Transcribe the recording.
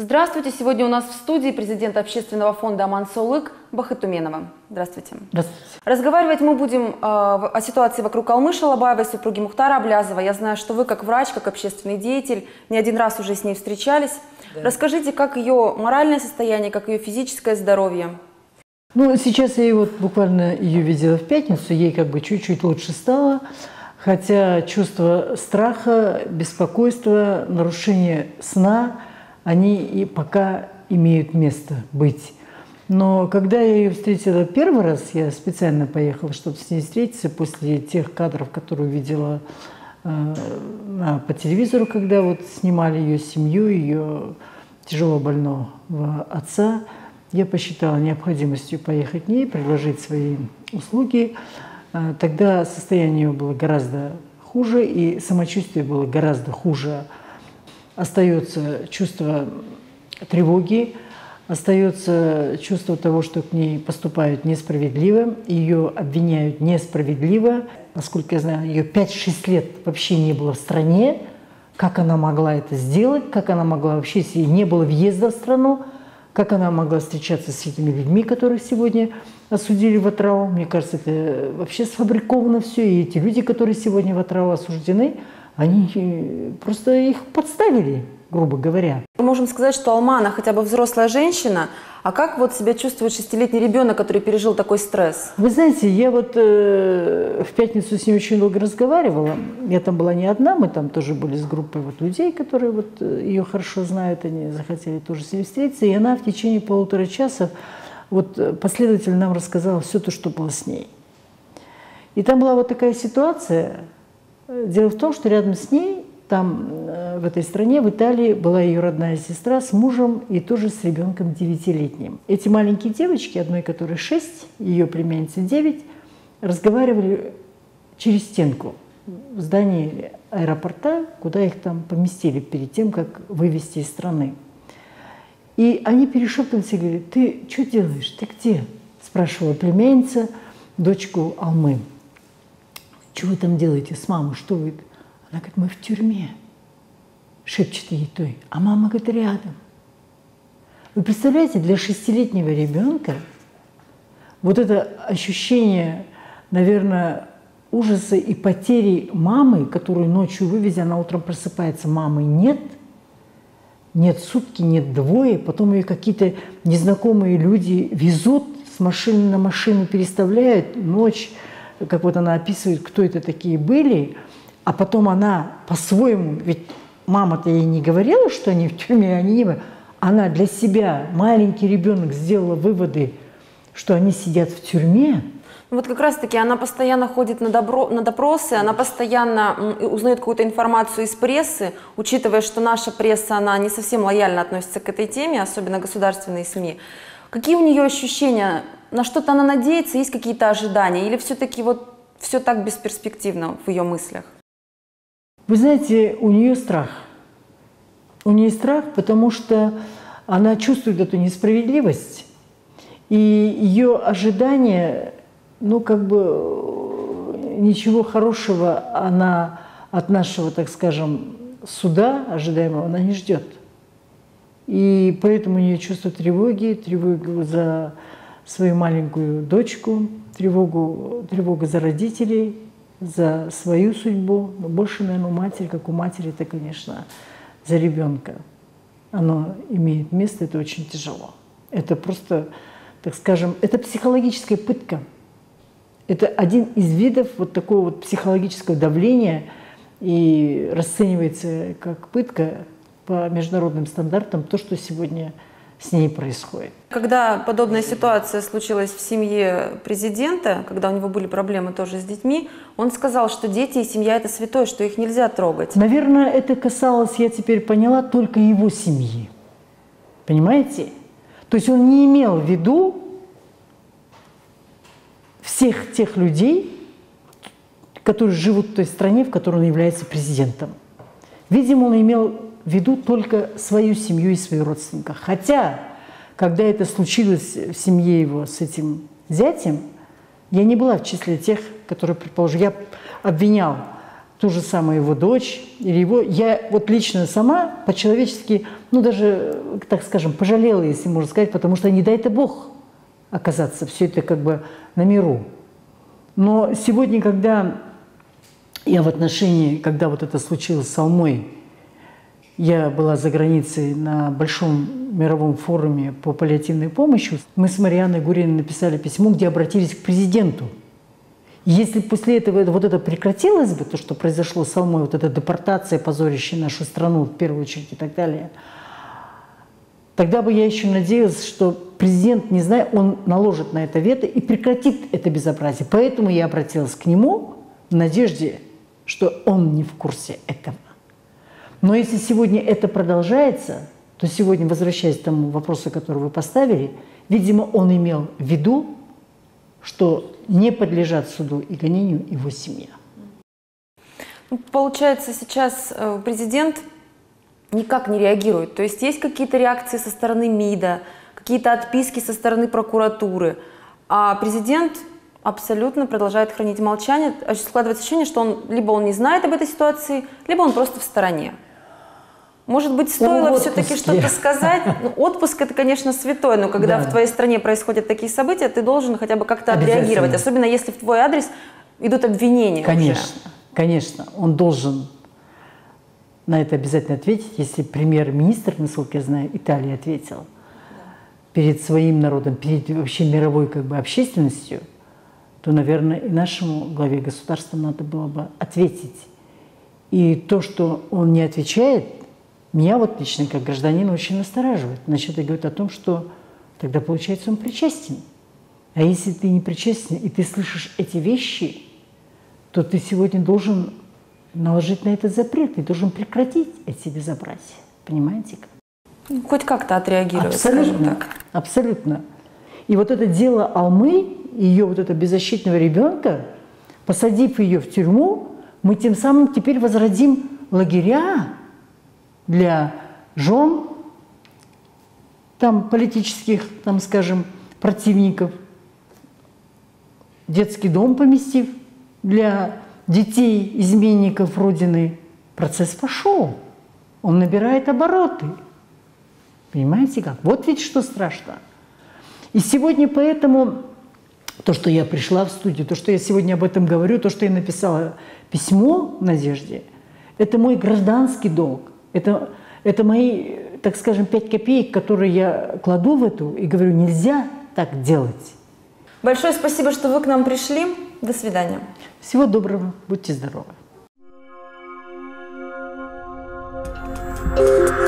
Здравствуйте. Сегодня у нас в студии президент общественного фонда «Аман Саулык» Бахытуменова. Здравствуйте. Здравствуйте. Разговаривать мы будем э, о ситуации вокруг Алмы Шалабаевой, супруги Мухтара Аблязова. Я знаю, что вы как врач, как общественный деятель, не один раз уже с ней встречались. Да. Расскажите, как ее моральное состояние, как ее физическое здоровье? Ну, сейчас я вот буквально ее видела в пятницу, ей как бы чуть-чуть лучше стало, хотя чувство страха, беспокойства, нарушение сна – они и пока имеют место быть. Но когда я ее встретила первый раз, я специально поехала, чтобы с ней встретиться после тех кадров, которые увидела э, по телевизору, когда вот снимали ее семью, ее тяжело больного отца. Я посчитала необходимостью поехать к ней, предложить свои услуги. Э, тогда состояние ее было гораздо хуже, и самочувствие было гораздо хуже остается чувство тревоги, остается чувство того, что к ней поступают несправедливо, ее обвиняют несправедливо. Насколько я знаю, ее 5-6 лет вообще не было в стране. Как она могла это сделать, как она могла вообще, если не было въезда в страну, как она могла встречаться с этими людьми, которых сегодня осудили в Атрау. Мне кажется, это вообще сфабриковано все. И эти люди, которые сегодня в Атрау осуждены – они э, просто их подставили, грубо говоря. Мы можем сказать, что Алмана хотя бы взрослая женщина, а как вот себя чувствует шестилетний ребенок, который пережил такой стресс? Вы знаете, я вот э, в пятницу с ней очень долго разговаривала. Я там была не одна, мы там тоже были с группой вот людей, которые вот э, ее хорошо знают, они захотели тоже с ней встретиться. И она в течение полутора часа вот э, последовательно нам рассказала все то, что было с ней. И там была вот такая ситуация, Дело в том, что рядом с ней, там, э, в этой стране, в Италии, была ее родная сестра с мужем и тоже с ребенком девятилетним. Эти маленькие девочки, одной которой шесть, ее племяннице девять, разговаривали через стенку в здании аэропорта, куда их там поместили перед тем, как вывести из страны. И они перешептывались и говорили, ты что делаешь, ты где? Спрашивала племянница, дочку Алмы. Что вы там делаете с мамой? Что вы? Она говорит, мы в тюрьме. Шепчет ей той. А мама говорит, рядом. Вы представляете, для шестилетнего ребенка вот это ощущение, наверное, ужаса и потери мамы, которую ночью вывезли, она утром просыпается, мамы нет, нет сутки, нет двое, потом ее какие-то незнакомые люди везут с машины на машину, переставляют, ночь, как вот она описывает, кто это такие были, а потом она по-своему, ведь мама-то ей не говорила, что они в тюрьме, они не. Она для себя, маленький ребенок, сделала выводы, что они сидят в тюрьме. Вот как раз-таки она постоянно ходит на, добро, на допросы, она постоянно узнает какую-то информацию из прессы, учитывая, что наша пресса, она не совсем лояльно относится к этой теме, особенно государственные СМИ. Какие у нее ощущения на что-то она надеется, есть какие-то ожидания, или все-таки вот все так бесперспективно в ее мыслях? Вы знаете, у нее страх. У нее страх, потому что она чувствует эту несправедливость, и ее ожидания, ну, как бы ничего хорошего она от нашего, так скажем, суда ожидаемого она не ждет. И поэтому у нее чувство тревоги, тревога за свою маленькую дочку, тревогу, тревога за родителей, за свою судьбу, но больше, наверное, у матери, как у матери, это, конечно, за ребенка. Оно имеет место, это очень тяжело. Это просто, так скажем, это психологическая пытка. Это один из видов вот такого вот психологического давления и расценивается как пытка по международным стандартам то, что сегодня с ней происходит. Когда подобная ситуация случилась в семье президента, когда у него были проблемы тоже с детьми, он сказал, что дети и семья – это святое, что их нельзя трогать. Наверное, это касалось, я теперь поняла, только его семьи. Понимаете? То есть он не имел в виду всех тех людей, которые живут в той стране, в которой он является президентом. Видимо, он имел ведут только свою семью и своих родственников. Хотя, когда это случилось в семье его с этим зятем, Я не была в числе тех, которые, предположим, я обвинял ту же самую его дочь или его. Я вот лично сама по-человечески, ну даже, так скажем, пожалела, если можно сказать, потому что не дай-то Бог оказаться все это как бы на миру. Но сегодня, когда я в отношении, когда вот это случилось с Алмой, я была за границей на большом мировом форуме по паллиативной помощи. Мы с Марианой Гуриной написали письмо, где обратились к президенту. Если после этого вот это прекратилось бы, то, что произошло с Алмой, вот эта депортация, позорящая нашу страну в первую очередь и так далее, тогда бы я еще надеялась, что президент, не знаю, он наложит на это вето и прекратит это безобразие. Поэтому я обратилась к нему в надежде, что он не в курсе этого. Но если сегодня это продолжается, то сегодня, возвращаясь к тому вопросу, который вы поставили, видимо, он имел в виду, что не подлежат суду и гонению его семья. Ну, получается, сейчас э, президент никак не реагирует. То есть есть какие-то реакции со стороны МИДа, какие-то отписки со стороны прокуратуры, а президент абсолютно продолжает хранить молчание. Складывается ощущение, что он либо он не знает об этой ситуации, либо он просто в стороне. Может быть, стоило все-таки что-то сказать? Ну, отпуск это, конечно, святое, но когда да. в твоей стране происходят такие события, ты должен хотя бы как-то отреагировать, особенно если в твой адрес идут обвинения. Конечно, уже. конечно, он должен на это обязательно ответить, если премьер-министр, насколько я знаю, Италии ответил перед своим народом, перед вообще мировой как бы общественностью, то, наверное, и нашему главе государства надо было бы ответить. И то, что он не отвечает, меня вот лично как гражданин очень настораживает. Значит, это говорит о том, что тогда, получается, он причастен. А если ты не причастен, и ты слышишь эти вещи, то ты сегодня должен наложить на это запрет, ты должен прекратить эти безобразия. Понимаете? Ну, хоть как-то отреагировать, абсолютно, так. Абсолютно. И вот это дело Алмы, ее вот этого беззащитного ребенка, посадив ее в тюрьму, мы тем самым теперь возродим лагеря, для жен, там политических, там, скажем, противников, детский дом поместив для детей изменников Родины, процесс пошел. Он набирает обороты. Понимаете как? Вот ведь что страшно. И сегодня поэтому то, что я пришла в студию, то, что я сегодня об этом говорю, то, что я написала письмо Надежде, это мой гражданский долг – это, это мои, так скажем, пять копеек, которые я кладу в эту и говорю, нельзя так делать. Большое спасибо, что вы к нам пришли. До свидания. Всего доброго. Будьте здоровы. thank you